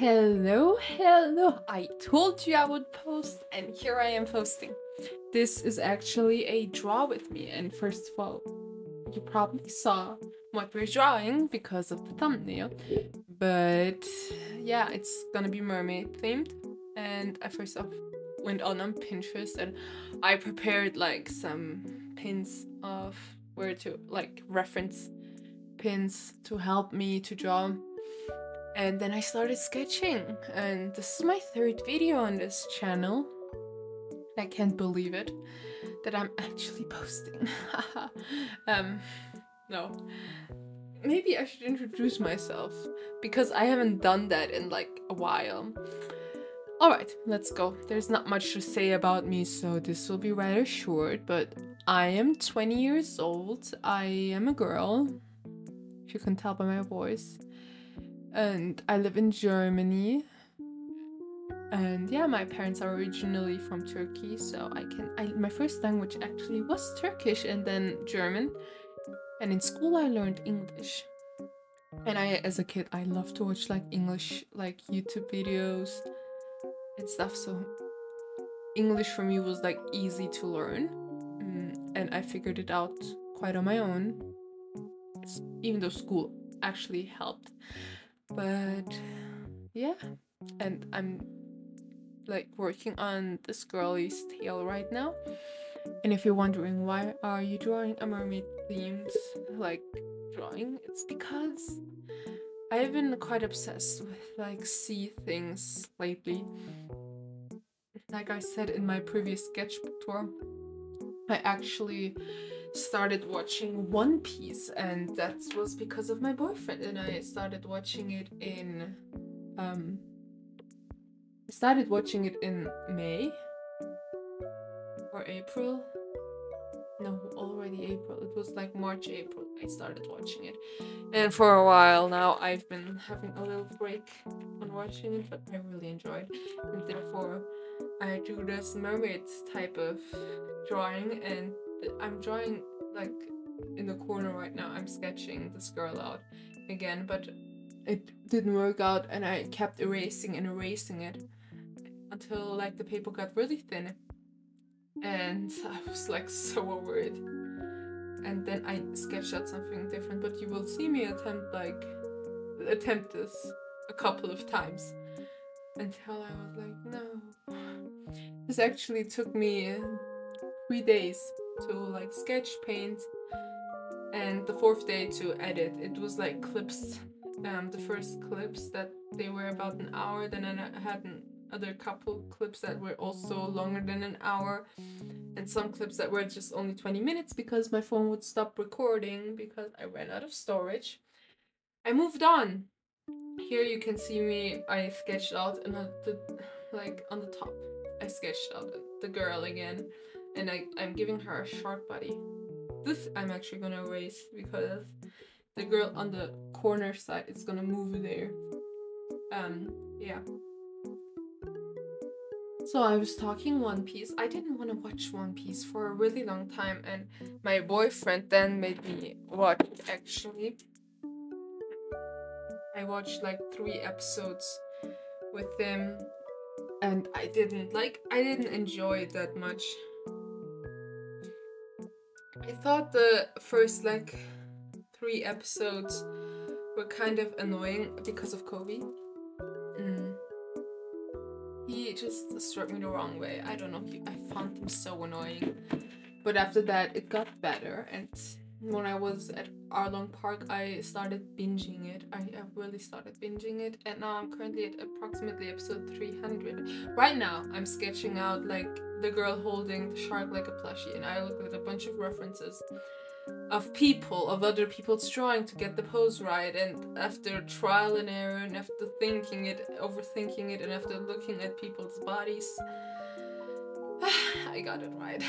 Hello, hello. I told you I would post, and here I am posting. This is actually a draw with me, and first of all, you probably saw what we're drawing because of the thumbnail. But yeah, it's gonna be mermaid themed. And I first off went on on Pinterest and I prepared like some pins of where to like reference pins to help me to draw. And then I started sketching, and this is my third video on this channel. I can't believe it that I'm actually posting. um, no. Maybe I should introduce myself because I haven't done that in like a while. Alright, let's go. There's not much to say about me, so this will be rather short, but I am 20 years old. I am a girl, if you can tell by my voice. And I live in Germany. And yeah, my parents are originally from Turkey, so I can I my first language actually was Turkish and then German. And in school I learned English. And I as a kid I loved to watch like English like YouTube videos and stuff, so English for me was like easy to learn. Mm, and I figured it out quite on my own. Even though school actually helped. But yeah, and I'm like working on this girly's tail right now. And if you're wondering why are you drawing a mermaid themed like drawing, it's because I've been quite obsessed with like sea things lately. Like I said in my previous sketchbook tour, I actually started watching One Piece, and that was because of my boyfriend. And I started watching it in, um, started watching it in May or April. No, already April. It was like March, April. I started watching it, and for a while now, I've been having a little break on watching it, but I really enjoyed, and therefore, I do this mermaid type of drawing, and I'm drawing like in the corner right now. I'm sketching this girl out again, but it didn't work out, and I kept erasing and erasing it until like the paper got really thin, and I was like so it. And then I sketched out something different, but you will see me attempt like attempt this a couple of times until I was like, no. This actually took me three days to like sketch, paint, and the fourth day to edit. It was like clips, um, the first clips that they were about an hour. Then I had another couple clips that were also longer than an hour, and some clips that were just only 20 minutes because my phone would stop recording because I ran out of storage. I moved on. Here you can see me. I sketched out and the like on the top. I sketched out the girl again and I, I'm giving her a shark body. This I'm actually gonna erase because the girl on the corner side is gonna move there. Um, yeah. So I was talking One Piece. I didn't want to watch One Piece for a really long time, and my boyfriend then made me watch actually. I watched like three episodes with him, and I didn't like, I didn't enjoy it that much. I thought the first like three episodes were kind of annoying because of Koby. Mm. He just struck me the wrong way. I don't know. He, I found him so annoying. But after that, it got better. And when I was at Arlong Park, I started binging it. I, I really started binging it. And now I'm currently at approximately episode 300. Right now, I'm sketching out like the girl holding the shark like a plushie, and I looked at a bunch of references of people, of other people's trying to get the pose right, and after trial and error, and after thinking it, overthinking it, and after looking at people's bodies, I got it right.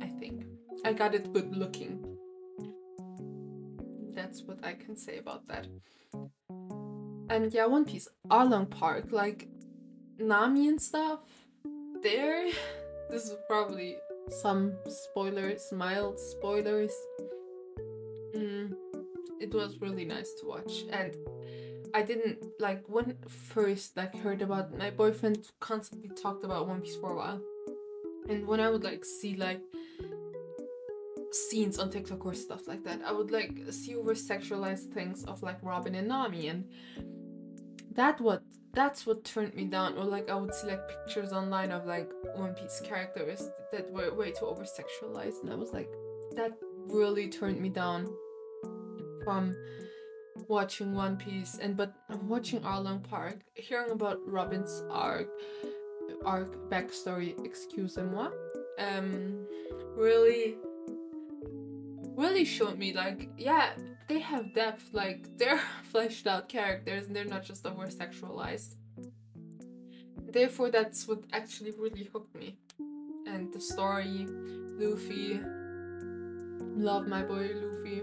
I think I got it good looking. That's what I can say about that. And yeah, One Piece, Arlong Park, like Nami and stuff. There, this is probably some spoilers, mild spoilers. Mm, it was really nice to watch. And I didn't like when first like heard about my boyfriend constantly talked about One Piece for a while. And when I would like see like scenes on TikTok or stuff like that, I would like see over sexualized things of like Robin and Nami and that what that's what turned me down. Or like I would see like pictures online of like One Piece characters that were way too over sexualized and I was like that really turned me down from watching One Piece. And but i'm watching Arlong Park, hearing about Robin's arc arc backstory, excuse moi um really really showed me like yeah they have depth like they're fleshed out characters and they're not just over sexualized. Therefore that's what actually really hooked me. And the story luffy. Love my boy luffy.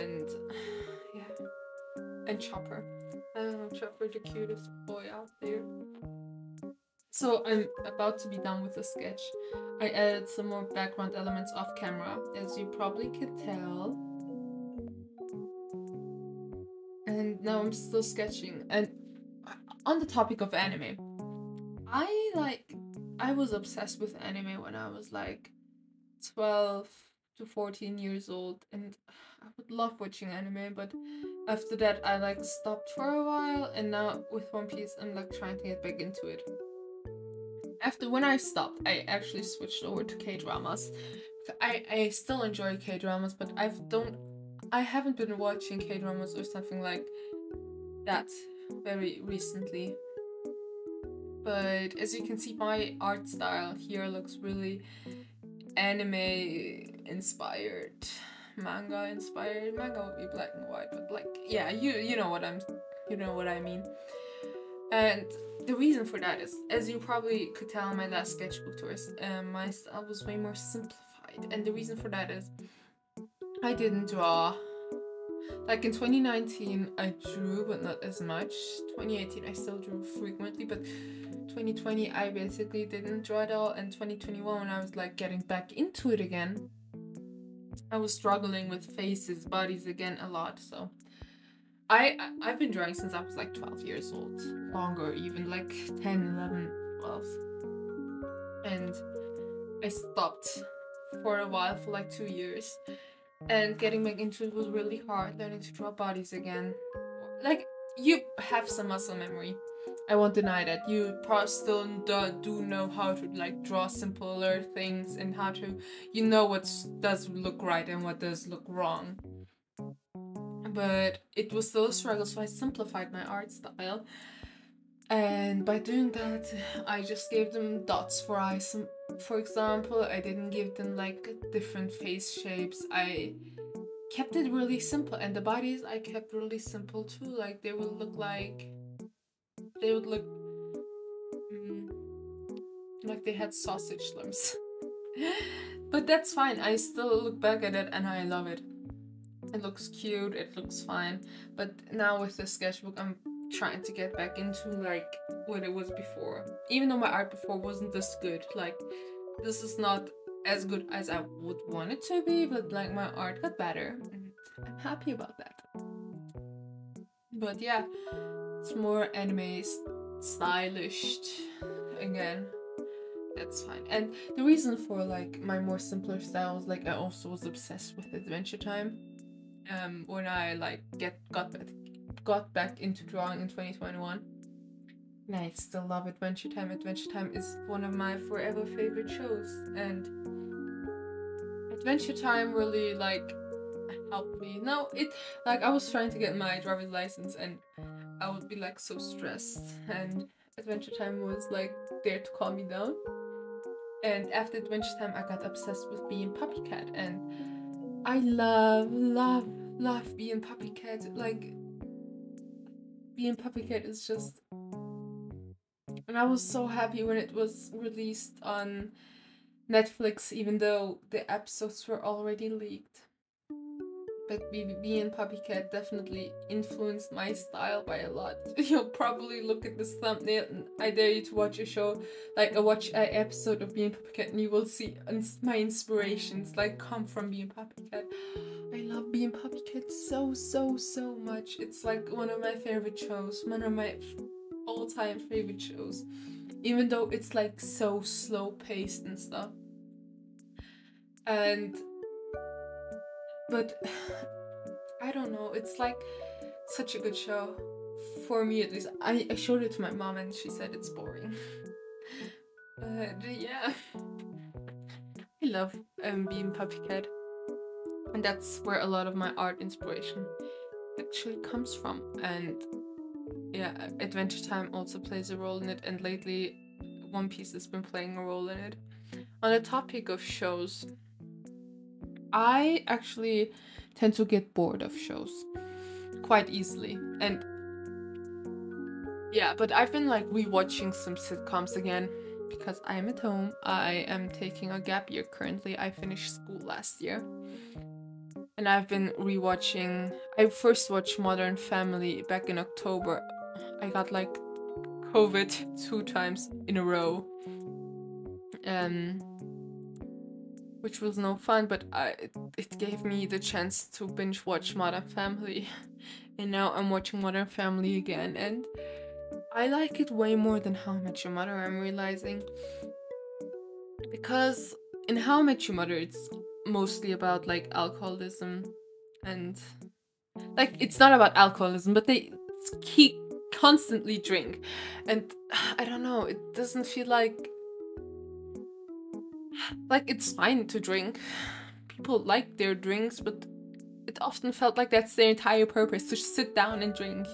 And yeah. And chopper. I don't know chopper the cutest boy out there. So I'm about to be done with the sketch. I added some more background elements off camera, as you probably could tell. Now I'm still sketching. And on the topic of anime, I like, I was obsessed with anime when I was like 12 to 14 years old. And I would love watching anime, but after that I like stopped for a while. And now with One Piece, I'm like trying to get back into it after when I stopped, I actually switched over to K dramas. I I still enjoy K dramas, but I've don't I haven't been watching K dramas or something like that very recently. But as you can see, my art style here looks really anime inspired, manga inspired. Manga would be black and white, but like yeah, you you know what I'm you know what I mean. And the reason for that is, as you probably could tell in my last sketchbook tours, um, my style was way more simplified. And the reason for that is, I didn't draw. Like in 2019, I drew, but not as much. 2018, I still drew frequently, but 2020, I basically didn't draw at all. And 2021, when I was like getting back into it again, I was struggling with faces, bodies again a lot. So I I've been drawing since I was like 12 years old, longer even like 10, 11, 12. And I stopped for a while for like 2 years. And getting back into it was really hard learning to draw bodies again. Like you have some muscle memory. I won't deny that. You probably still do know how to like draw simpler things and how to you know what does look right and what does look wrong but it was still a struggle, so I simplified my art style. And by doing that, I just gave them dots for eyes. For example, I didn't give them like different face shapes. I kept it really simple, and the bodies I kept really simple too. Like they would look like they would look mm, like they had sausage limbs. but that's fine. I still look back at it and I love it. It looks cute, it looks fine. But now with the sketchbook, I'm trying to get back into like what it was before. Even though my art before wasn't this good. Like, this is not as good as I would want it to be, but like my art got better. I'm happy about that. But yeah, it's more anime stylish again that's fine and the reason for like my more simpler style was like i also was obsessed with adventure time um, when I like get got back, got back into drawing in 2021. And I still love Adventure Time. Adventure Time is one of my forever favorite shows, and Adventure Time really like helped me. No, it like I was trying to get my driver's license, and I would be like so stressed, and Adventure Time was like there to calm me down. And after Adventure Time, I got obsessed with Bee and PuppyCat, and I love, love, love Bee and PuppyCat. Like, Bee and PuppyCat is just. And I was so happy when it was released on Netflix, even though the episodes were already leaked but BBB and Puppy Cat definitely influenced my style by a lot. You'll probably look at this thumbnail and I dare you to watch a show, like a watch an episode of Bee and PuppyCat and you will see my inspirations like come from Bee and PuppyCat. Bee and PuppyCat so, so, so much. It's like one of my favorite shows, one of my all time favorite shows. Even though it's like so slow paced and stuff. And. But. I don't know, it's like such a good show. For me at least. I, I showed it to my mom and she said it's boring. but yeah. I love um, Bee and PuppyCat. And that's where a lot of my art inspiration actually comes from. And yeah, Adventure Time also plays a role in it, and lately One Piece has been playing a role in it. On the topic of shows, I actually tend to get bored of shows quite easily. And yeah, but I've been like rewatching some sitcoms again because I'm at home. I am taking a gap year currently. I finished school last year and I've been rewatching. I first watched Modern Family back in October. I got like COVID two times in a row, um, which was no fun. But I, it, gave me the chance to binge watch Modern Family, and now I'm watching Modern Family again, and I like it way more than How I Met Your Mother. I'm realizing because in How I Met Your Mother, it's mostly about like alcoholism and like it's not about alcoholism but they keep constantly drink. And i don't know it doesn't feel like like it's fine to drink. People like their drinks but it often felt like that's their entire purpose to sit down and drink.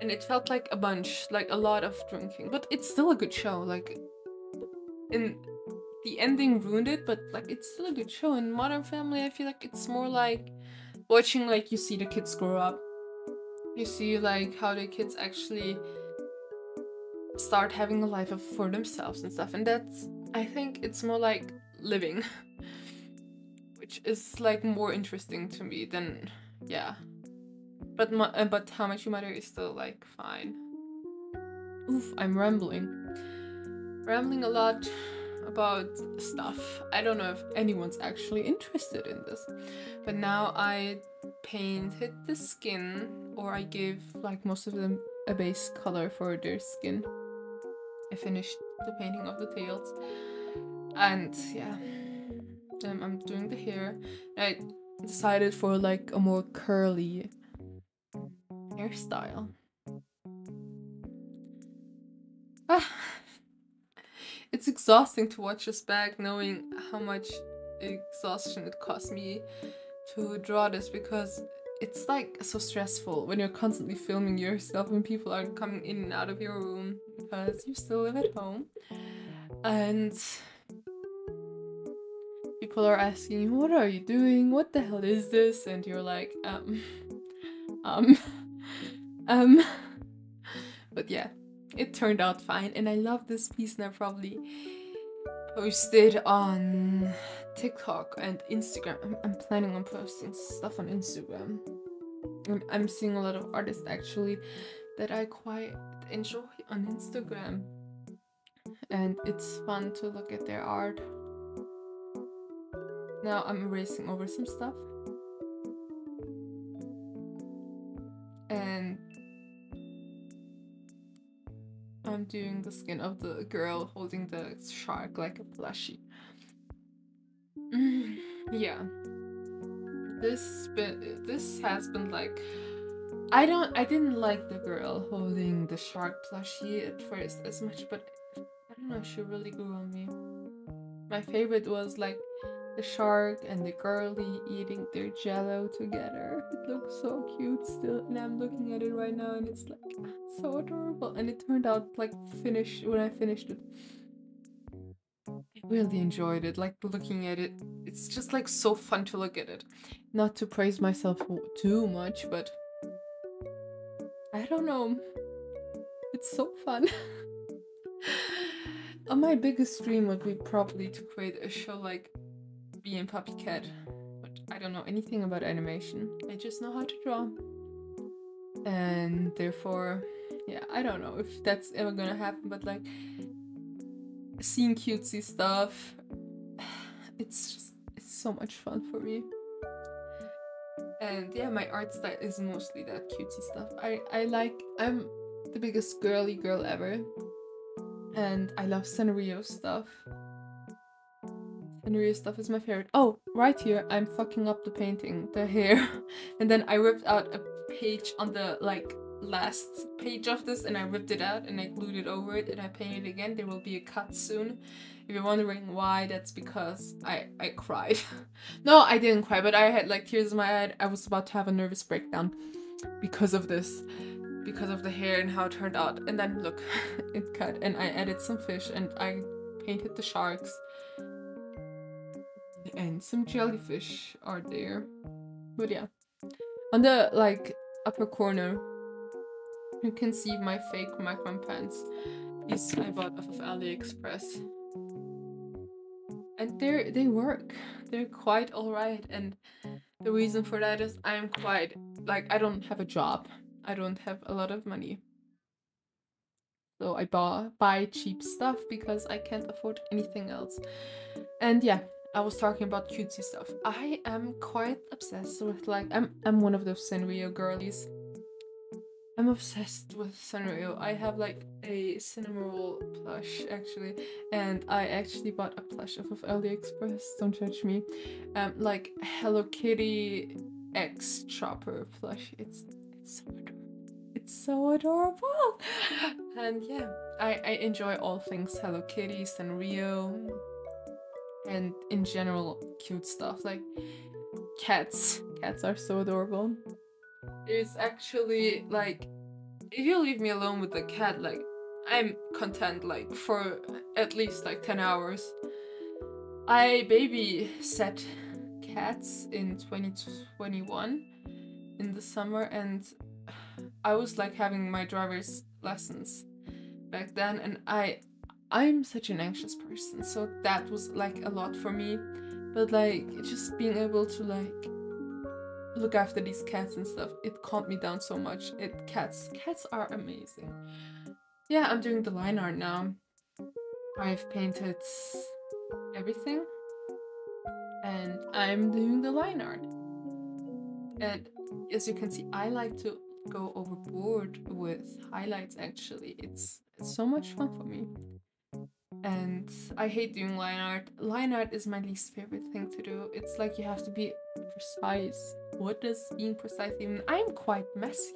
And it felt like a bunch like a lot of drinking but it's still a good show like in the ending ruined it, but like it's still a good show. In Modern Family, I feel like it's more like watching like you see the kids grow up. You see like how the kids actually start having a life of, for themselves and stuff, and that's I think it's more like living, which is like more interesting to me than yeah. But uh, but How I Met Your Mother is still like fine. Oof, I'm rambling, rambling a lot about stuff. I don't know if anyone's actually interested in this. But now I painted the skin, or I give like most of them a base color for their skin. I finished the painting of the tails. And yeah, I'm doing the hair. I decided for like a more curly hairstyle. Ah it's exhausting to watch this back knowing how much exhaustion it cost me to draw this because it's like so stressful when you're constantly filming yourself and people are coming in and out of your room because you still live at home. And people are asking you what are you doing? What the hell is this? And you're like um um um. But yeah it turned out fine and I love this piece and I probably posted on TikTok and Instagram. I'm, I'm planning on posting stuff on Instagram. And I'm seeing a lot of artists actually that I quite enjoy on Instagram. And it's fun to look at their art. Now I'm erasing over some stuff. I'm doing the skin of the girl holding the shark like a plushie. Mm. yeah. This been this has been like I don't I didn't like the girl holding the shark plushie at first as much, but I don't know, she really grew on me. My favorite was like the shark and the girly eating their jello together. It looks so cute still, and I'm looking at it right now, and it's like so adorable. And it turned out like finished when I finished it. I really enjoyed it. Like looking at it, it's just like so fun to look at it. Not to praise myself too much, but I don't know. It's so fun. my biggest dream would be probably to create a show like Bee and PuppyCat, but I don't know anything about animation. I just know how to draw. And therefore, yeah, I don't know if that's ever gonna happen, but like seeing cutesy stuff, it's just it's so much fun for me. And yeah, my art style is mostly that cutesy stuff. I, I like, I'm the biggest girly girl ever. And I love Sanrio stuff. Sanrio stuff is my favorite. Oh, right here, I'm fucking up the painting, the hair. and then I ripped out a page on the, like, last page of this and I ripped it out and I glued it over it and I painted again. There will be a cut soon. If you're wondering why, that's because I, I cried. no, I didn't cry, but I had like tears in my eye. I was about to have a nervous breakdown because of this. Because of the hair and how it turned out. And then look, it cut and I added some fish and I painted the sharks. And some jellyfish mm. are there. But yeah. On the like upper corner you can see my fake Micron pens. These I bought off of AliExpress. And they they work. They're quite alright and the reason for that is I'm quite like I don't have a job. I don't have a lot of money. So I buy buy cheap stuff because I can't afford anything else. And yeah, I was talking about cutesy stuff. I am quite obsessed with like I'm I'm one of those Sanrio girlies. I'm obsessed with Sanrio. I have like a Cinnamoroll plush actually, and I actually bought a plush off of AliExpress. Don't judge me. Um, like Hello Kitty X Chopper plush. It's it's so adorable. It's so adorable. and yeah, I I enjoy all things Hello Kitty, Sanrio, and in general cute stuff like cats. Cats are so adorable. There's actually like if you leave me alone with the cat, like I'm content like for at least like 10 hours. I baby set cats in 2021 in the summer and I was like having my driver's lessons back then and I I'm such an anxious person so that was like a lot for me but like just being able to like look after these cats and stuff. It calmed me down so much. It cats cats are amazing. Yeah, I'm doing the line art now. I've painted everything and I'm doing the line art. And as you can see, I like to go overboard with highlights actually. It's, it's so much fun for me. And I hate doing line art. Line art is my least favorite thing to do. It's like you have to be precise. What does being precise even? I'm quite messy.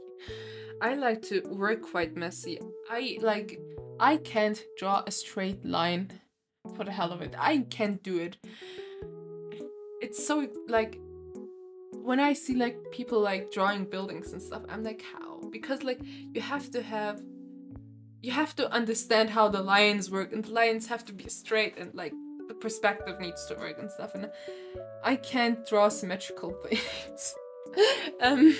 I like to work quite messy. I like I can't draw a straight line for the hell of it. I can't do it. It's so like when I see like people like drawing buildings and stuff, I'm like how? Because like you have to have you have to understand how the lines work and the lines have to be straight and like the perspective needs to work and stuff and I can't draw symmetrical things. um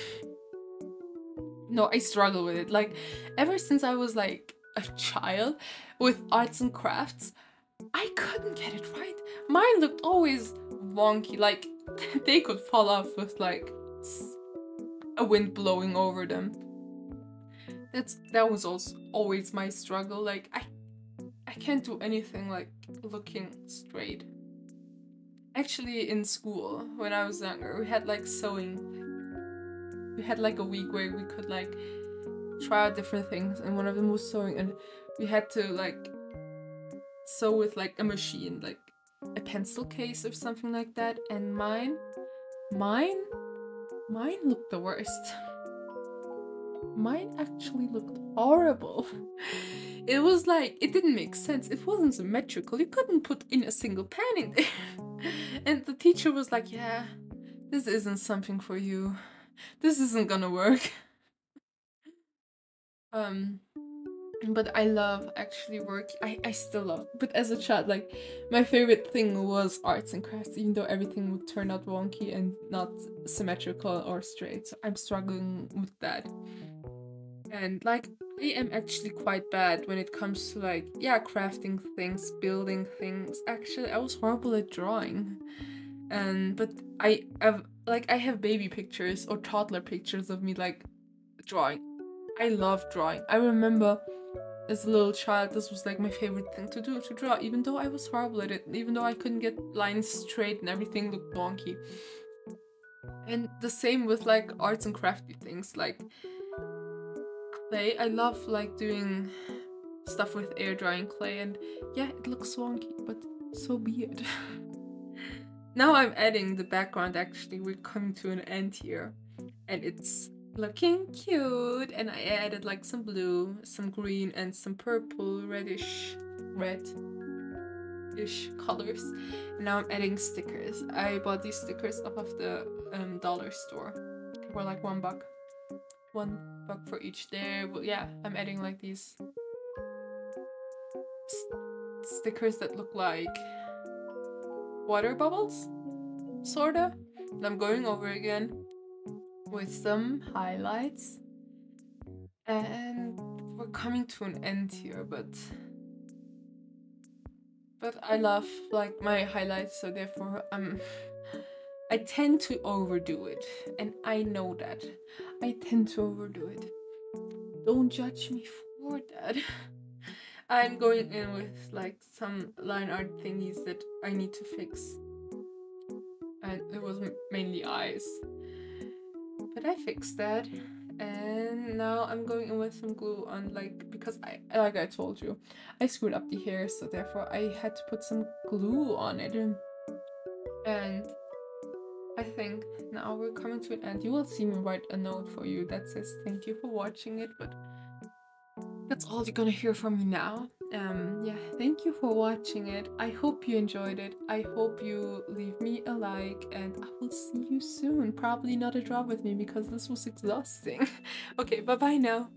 No, I struggle with it. Like ever since I was like a child with arts and crafts, I couldn't get it right. Mine looked always wonky, like they could fall off with like a wind blowing over them. That's that was also always my struggle. Like I I can't do anything like looking straight. Actually in school, when I was younger, we had like sewing. We had like a week where we could like try out different things and one of them was sewing and we had to like sew with like a machine, like a pencil case or something like that and mine mine mine looked the worst mine actually looked horrible. It was like, it didn't make sense. It wasn't symmetrical. You couldn't put in a single pen in there. And the teacher was like, yeah, this isn't something for you. This isn't gonna work. Um, but I love actually work. I, I still love, but as a child, like my favorite thing was arts and crafts, even though everything would turn out wonky and not symmetrical or straight. So I'm struggling with that. And like I am actually quite bad when it comes to like yeah, crafting things, building things. Actually, I was horrible at drawing. And but I have like I have baby pictures or toddler pictures of me like drawing. I love drawing. I remember as a little child this was like my favorite thing to do to draw even though I was horrible at it even though I couldn't get lines straight and everything looked wonky And the same with like arts and crafty things like clay. I love like doing stuff with air drying clay and yeah, it looks wonky, but so be it. now I'm adding the background actually. We're coming to an end here and it's looking cute and I added like some blue, some green and some purple, reddish, red ish colors. And now I'm adding stickers. I bought these stickers off of the um, dollar store. They were like one buck. One bug for each there. But yeah, I'm adding like these stickers that look like water bubbles, sorta. And I'm going over again with some highlights. And we're coming to an end here, but but I love like my highlights, so therefore um I tend to overdo it, and I know that. I tend to overdo it. Don't judge me for that. I'm going in with like some line art thingies that I need to fix. And it was mainly eyes. But I fixed that. And now I'm going in with some glue on like because I like I told you, I screwed up the hair, so therefore I had to put some glue on it. And I think now we're coming to an end. You will see me write a note for you that says thank you for watching it, but that's all you're gonna hear from me now. Um, yeah, thank you for watching it. I hope you enjoyed it. I hope you leave me a like, and I will see you soon. Probably not a draw with me because this was exhausting. okay, bye bye now.